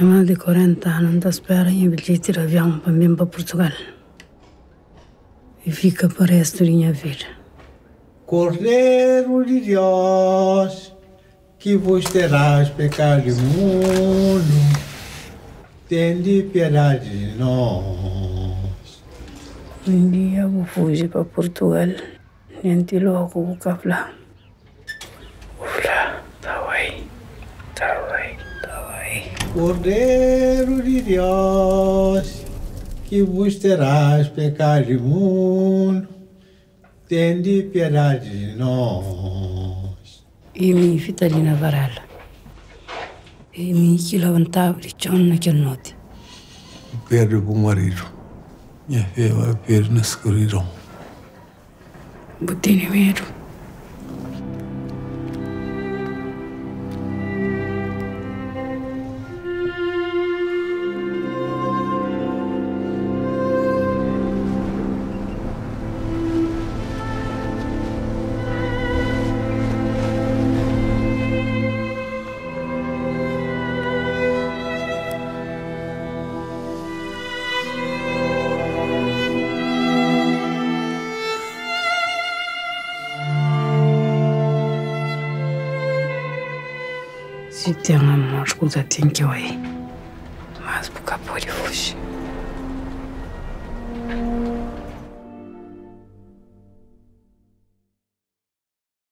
Meno di 40 anni, non ti spera i biglietti d'avião para mim para Portugal. E fica para da minha vida. Cordeiro de Deus, que vos terás pecado imundo, tende piedade de nós. Um dia vou fugir para Portugal. Nem logo vou cá lá. Cordeiro de Deus, que vos terás pecado imundo, tende piedade de nós. E di na varala. E mi que levantava de chão naquele noite. Perde o marido. Minha filha vai perder na escuridão. Botei medo. Se tem um amor, escuta, tem que eu aí.